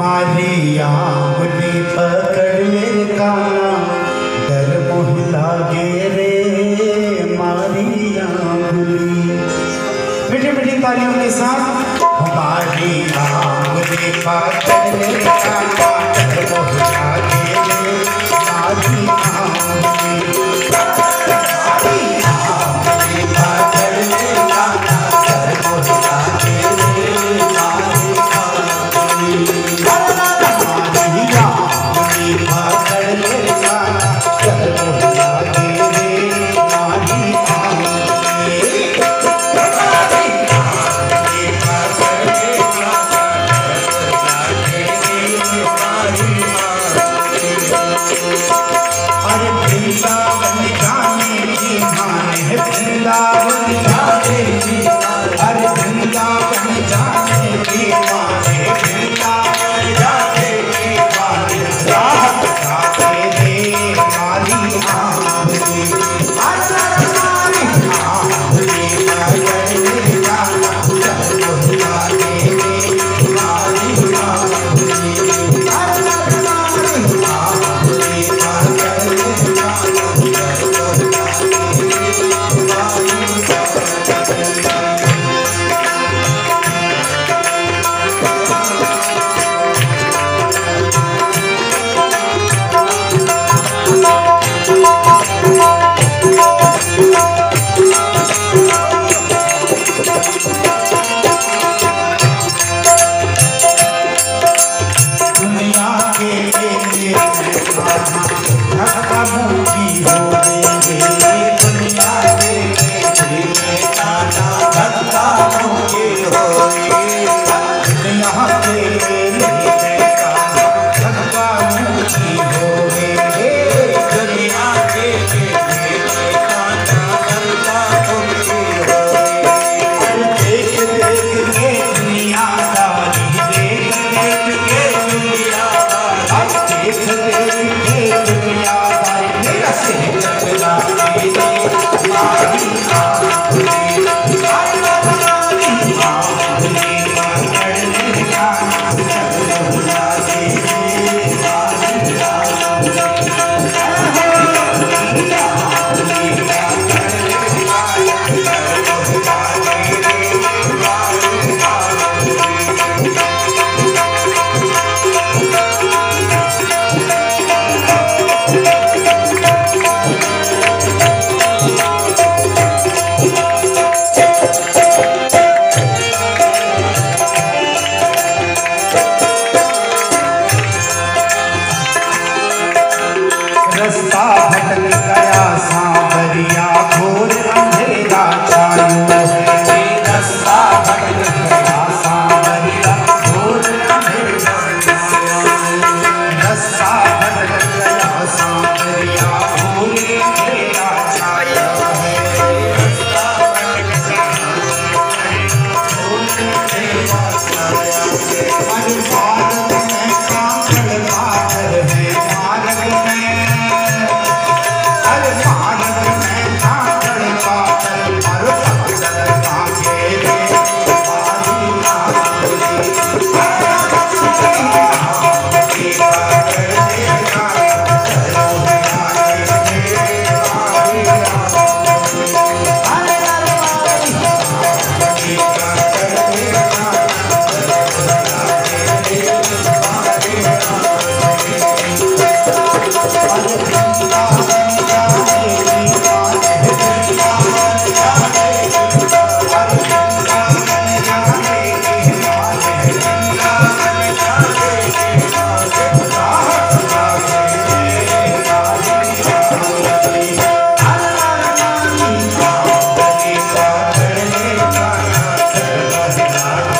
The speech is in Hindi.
हमारी आंगुली पकड़ ले काना। डर मोहला लागे रे, मारी आंगुली मीठी मीठी तालियों के साथ। हमारी आंगुली पकड़ ले काना। डर मोह वृंदावन love. Amen.